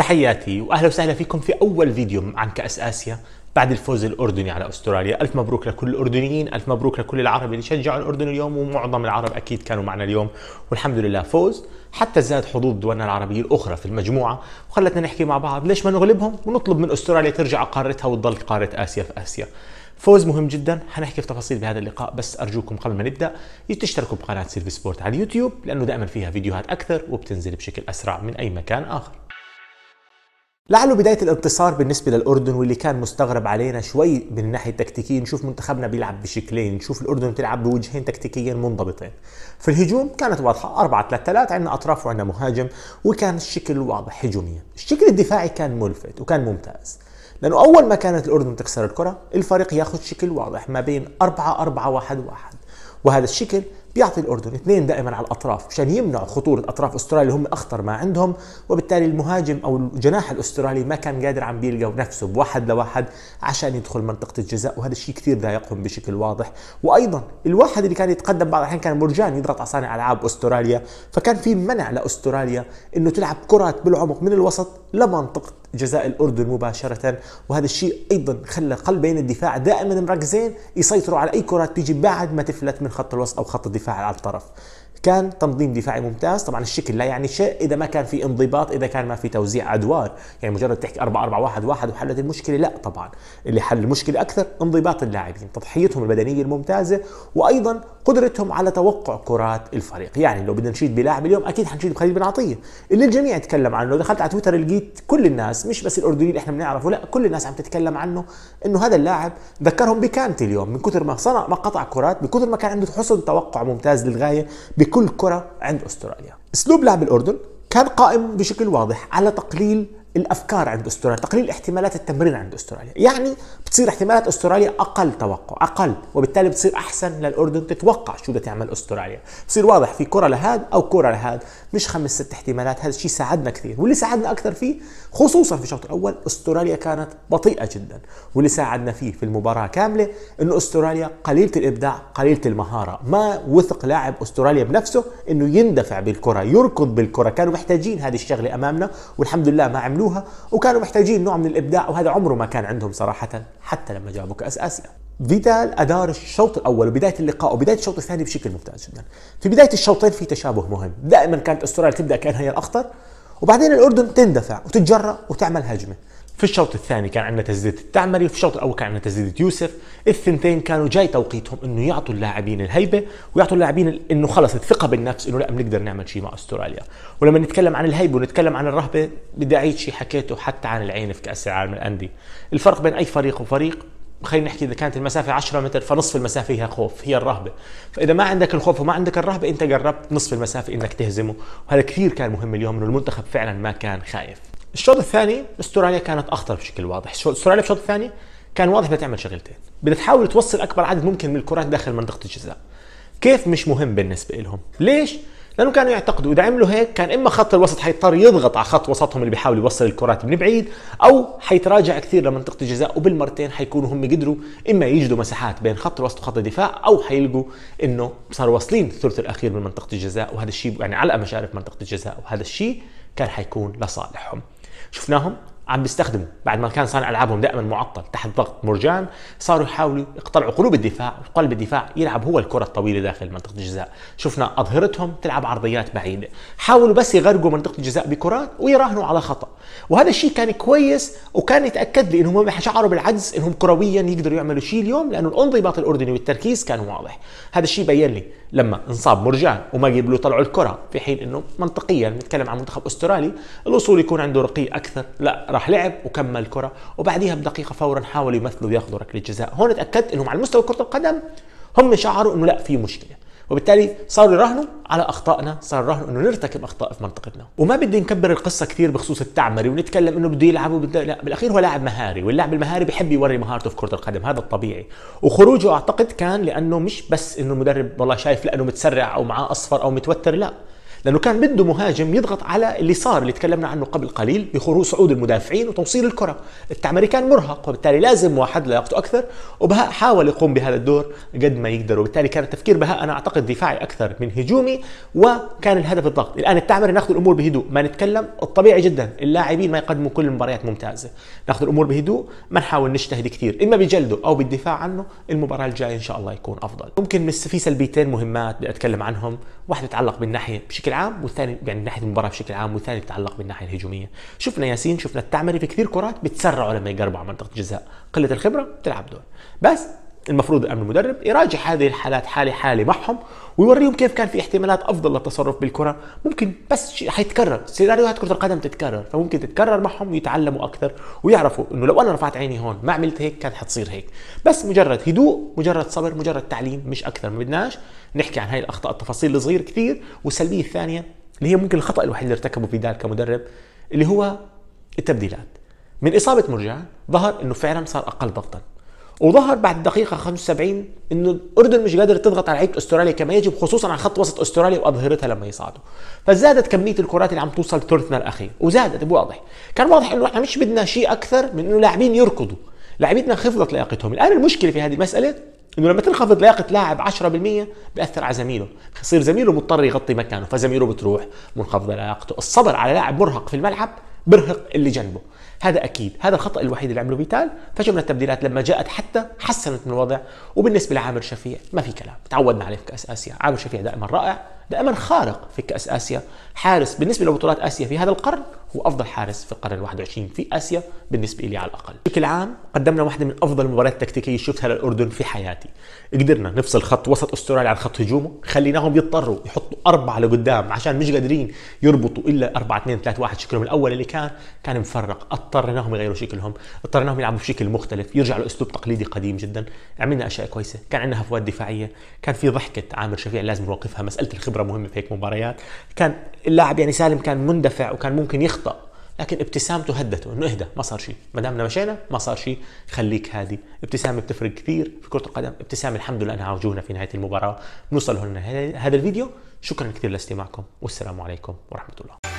تحياتي وأهلا وسهلا فيكم في أول فيديو عن كأس آسيا بعد الفوز الأردني على أستراليا، ألف مبروك لكل الأردنيين، ألف مبروك لكل العرب اللي شجعوا الأردن اليوم ومعظم العرب أكيد كانوا معنا اليوم. والحمد لله فوز حتى زاد حظوظ دولنا العربية الأخرى في المجموعة. وخلتنا نحكي مع بعض ليش ما نغلبهم؟ ونطلب من أستراليا ترجع قارتها وتضل قارة آسيا في آسيا. فوز مهم جدا حنحكي في تفاصيل بهذا اللقاء بس أرجوكم قبل ما نبدأ تشتركوا بقناة سيلفي سبورت على اليوتيوب لأنه دائما فيها فيديوهات أكثر وبتنزل بشكل أسرع من أي مكان آخر. لعله بداية الانتصار بالنسبة للأردن واللي كان مستغرب علينا شوي من الناحية التكتيكية نشوف منتخبنا بيلعب بشكلين نشوف الأردن تلعب بوجهين تكتيكيا منضبطين. في الهجوم كانت واضحة 4 3 3 عندنا أطراف وعندنا مهاجم وكان الشكل واضح هجوميا. الشكل الدفاعي كان ملفت وكان ممتاز لأنه أول ما كانت الأردن تكسر الكرة الفريق ياخذ شكل واضح ما بين 4 4 1 1 وهذا الشكل بيعطي الأردن اثنين دائما على الأطراف مشان يمنعوا خطورة أطراف أستراليا اللي هم أخطر ما عندهم وبالتالي المهاجم أو الجناح الأسترالي ما كان قادر عم بيلقى نفسه بواحد لواحد عشان يدخل منطقة الجزاء وهذا الشيء كثير ضايقهم بشكل واضح. وأيضا الواحد اللي كان يتقدم بعض الأحيان كان مرجان يضغط على صانع ألعاب أستراليا فكان في منع لأستراليا إنه تلعب كرات بالعمق من الوسط لمنطقة جزاء الاردن مباشرة. وهذا الشيء أيضا خلى قلبين الدفاع دائما مركزين يسيطروا على أي كرات تيجي بعد ما تفلت من خط الوسط أو خط الدفاع على الطرف. كان تنظيم دفاعي ممتاز. طبعا الشكل لا يعني شيء إذا ما كان في انضباط إذا كان ما في توزيع أدوار. يعني مجرد تحكي 4 4 1 1 وحلت المشكلة لا طبعا. اللي حل المشكلة أكثر انضباط اللاعبين تضحيتهم البدنية الممتازة وأيضا قدرتهم على توقع كرات الفريق. يعني لو بدنا نشيد بلاعب اليوم أكيد حنشيد بخليل بن عطية. اللي الجميع يتكلم عنه لو دخلت على تويتر لقيت كل الناس مش بس الأردنيين اللي إحنا بنعرفه لا كل الناس عم تتكلم عنه إنه هذا اللاعب ذكرهم بكانتي اليوم من كثر ما صنع ما قطع كرات بكثر ما كان عنده حسن توقع ممتاز للغاية بكل كرة عند أستراليا. أسلوب لعب الأردن كان قائم بشكل واضح على تقليل الأفكار عند أستراليا، تقليل احتمالات التمرير عند أستراليا، يعني بتصير احتمالات أستراليا أقل توقع، أقل، وبالتالي بتصير أحسن للأردن تتوقع شو بدها تعمل أستراليا، بصير واضح في كرة لهاد أو كرة لهاد، مش خمس ست احتمالات، هذا الشيء ساعدنا كثير، واللي ساعدنا أكثر فيه خصوصا في الشوط الأول أستراليا كانت بطيئة جدا، واللي ساعدنا فيه في المباراة كاملة إنه أستراليا قليلة الإبداع، قليلة المهارة، ما وثق لاعب أستراليا بنفسه إنه يندفع بالكرة، يركض بالكرة، كانوا محتاجين هذه الشغلة أمامنا والحمد لله ما عملوا يعملوها وكانوا محتاجين نوع من الإبداع وهذا عمره ما كان عندهم صراحة حتى لما جابوا كاس آسيا. فيدال أدار الشوط الأول وبداية اللقاء وبداية الشوط الثاني بشكل ممتاز جدا. في بداية الشوطين في تشابه مهم. دائما كانت أستراليا تبدأ كأنها هي الأخطر وبعدين الأردن تندفع وتتجرأ وتعمل هجمة. في الشوط الثاني كان عندنا تسديدة التعمري وفي الشوط الأول كان عندنا تسديدة يوسف. الثنتين كانوا جاي توقيتهم إنه يعطوا اللاعبين الهيبة ويعطوا اللاعبين إنه خلص الثقة بالنفس إنه لا بنقدر نعمل شيء مع أستراليا. ولما نتكلم عن الهيبة ونتكلم عن الرهبة بدي أعيد شيء حكيته حتى عن العين في كأس العالم الانديه الفرق بين أي فريق وفريق خلينا نحكي إذا كانت المسافة 10 متر فنصف المسافة هي خوف هي الرهبة. فإذا ما عندك الخوف وما عندك الرهبة أنت قربت نصف المسافة إنك تهزمه وهذا كثير كان مهم اليوم إنه المنتخب فعلا ما كان خايف. الشوط الثاني استراليا كانت أخطر بشكل واضح. استراليا في الشوط الثاني كان واضح بدها تعمل شغلتين. بدها تحاول توصل أكبر عدد ممكن من الكرات داخل منطقة الجزاء. كيف مش مهم بالنسبة لهم؟ ليش؟ لأنه كانوا يعتقدوا إذا عملوا هيك كان إما خط الوسط حيضطر يضغط على خط وسطهم اللي بيحاول يوصل الكرات من بعيد أو حيتراجع كثير لمنطقة الجزاء وبالمرتين حيكونوا هم قدروا إما يجدوا مساحات بين خط الوسط وخط الدفاع أو حيلقوا إنه صاروا واصلين الثلث الأخير من منطقة الجزاء وهذا الشيء يعني على مشارف منطقة الجزاء وهذا الشيء كان حيكون لصالحهم. شفناهم؟ عم بيستخدموا بعد ما كان صانع ألعابهم دائما معطل تحت ضغط مرجان صاروا يحاولوا يقطعوا قلوب الدفاع وقلب الدفاع يلعب هو الكرة الطويلة داخل منطقة الجزاء. شفنا أظهرتهم تلعب عرضيات بعيدة. حاولوا بس يغرقوا منطقة الجزاء بكرات ويراهنوا على خطأ. وهذا الشيء كان كويس وكان يتأكد لي انهم شعروا بالعجز إنهم كرويا يقدروا يعملوا شيء اليوم لأنه الانضباط الاردني والتركيز كان واضح. هذا الشيء بين لي لما انصاب مرجان وما قبلوا يطلعوا الكرة في حين إنه منطقيا نتكلم عن منتخب أسترالي الوصول يكون عنده رقي أكثر. لا راح لعب وكمل كرة وبعديها بدقيقة فورا حاولوا يمثلوا ياخذوا ركلة جزاء. هون تاكدت إنهم على مستوى كرة القدم هم شعروا إنه لا في مشكلة. وبالتالي صاروا يراهنوا على أخطائنا صار يراهنوا إنه نرتكب أخطاء في منطقتنا. وما بدي نكبر القصة كثير بخصوص التعمري ونتكلم إنه بده يلعب وبده لا. بالأخير هو لاعب مهاري واللاعب المهاري بحب يوري مهارته في كرة القدم هذا الطبيعي. وخروجه أعتقد كان لأنه مش بس إنه المدرب والله شايف لأنه متسرع أو معاه أصفر أو متوتر لا. لأنه كان بده مهاجم يضغط على اللي صار اللي تكلمنا عنه قبل قليل بخروج صعود المدافعين وتوصيل الكرة. التعمري كان مرهق وبالتالي لازم واحد لياقته أكثر وبهاء حاول يقوم بهذا الدور قد ما يقدر وبالتالي كان التفكير بهاء أنا أعتقد دفاعي أكثر من هجومي وكان الهدف الضغط. الآن التعمري ناخذ الأمور بهدوء. ما نتكلم الطبيعي جدا اللاعبين ما يقدموا كل المباريات ممتازة. ناخذ الأمور بهدوء ما نحاول نجتهد كثير إما بجلده أو بالدفاع عنه المباراة الجاية إن شاء الله يكون أفضل. ممكن في سلبيتين مهمات بدي أتكلم عنهم واحدة تتعلق بالناحية بشكل عام والثاني يعني من ناحية المباراة بشكل عام والثاني تتعلق بالناحية الهجومية. شفنا ياسين شفنا التعمري في كثير كرات بتسرعوا لما يقربوا على منطقة الجزاء. قلة الخبرة بتلعب دور. بس المفروض الامن المدرب يراجع هذه الحالات حاله حاله معهم ويوريهم كيف كان في احتمالات أفضل للتصرف بالكرة. ممكن بس شيء حيتكرر. سيناريوهات كرة القدم تتكرر فممكن تتكرر معهم ويتعلموا أكثر ويعرفوا إنه لو أنا رفعت عيني هون ما عملت هيك كانت حتصير هيك. بس مجرد هدوء مجرد صبر مجرد تعليم مش أكثر. ما بدناش نحكي عن هاي الأخطاء التفاصيل الصغيره كثير والسلبية الثانية اللي هي ممكن الخطأ الوحيد اللي ارتكبه فيدال كمدرب اللي هو التبديلات. من إصابة مرجان ظهر إنه فعلا صار أقل ضغطا. وظهر بعد الدقيقه 75 إنه الأردن مش قادر تضغط على لعيبة أستراليا كما يجب خصوصا على خط وسط أستراليا وأظهرتها لما يصعدوا. فزادت كمية الكرات اللي عم توصل ثلثنا الأخير وزادت بواضح. كان واضح إنه إحنا مش بدنا شيء أكثر من إنه لاعبين يركضوا. لاعبيتنا خفضت لياقتهم. الآن المشكلة في هذه المسألة إنه لما تنخفض لياقة لاعب 10% بيأثر على زميله. بصير زميله مضطر يغطي مكانه فزميله بتروح منخفضة لياقته. الصبر على لاعب مرهق في الملعب برهق اللي جنبه. هذا أكيد. هذا الخطأ الوحيد اللي عمله فيتال. فشفنا التبديلات لما جاءت حتى حسنت من الوضع. وبالنسبة لعامر شفيع ما في كلام. تعودنا عليه في كأس آسيا. عامر شفيع دائما رائع دائما خارق في كأس آسيا. حارس بالنسبة لبطولات آسيا في هذا القرن هو أفضل حارس في القرن ال21 في آسيا بالنسبة لي على الأقل. بشكل عام قدمنا واحدة من أفضل المباريات التكتيكية شفتها للأردن في حياتي. قدرنا نفصل خط وسط أستراليا عن خط هجومه خليناهم يضطروا يحطوا أربعة لقدام عشان مش قادرين يربطوا إلا 4 2 3 1 شكلهم الأول اللي كان كان مفرق. اضطريناهم يغيروا شكلهم اضطريناهم يلعبوا بشكل مختلف يرجعوا لأسلوب تقليدي قديم جدا عملنا أشياء كويسة كان عندنا هفوات دفاعية كان في ضحكة عامر شفيع لازم نوقفها مسألة الخبرة مهمة في هيك مباريات. كان اللاعب يعني سالم كان مندفع وكان ممكن يخطأ لكن ابتسامته هدته إنه اهدى ما صار شيء. ما دامنا مشينا ما صار شيء. خليك هادي. ابتسامه بتفرق كثير في كرة القدم. ابتسامه الحمد لله أنها وجوهنا في نهاية المباراة. نوصل هنا هذا الفيديو. شكرا كثير لاستماعكم. والسلام عليكم ورحمة الله.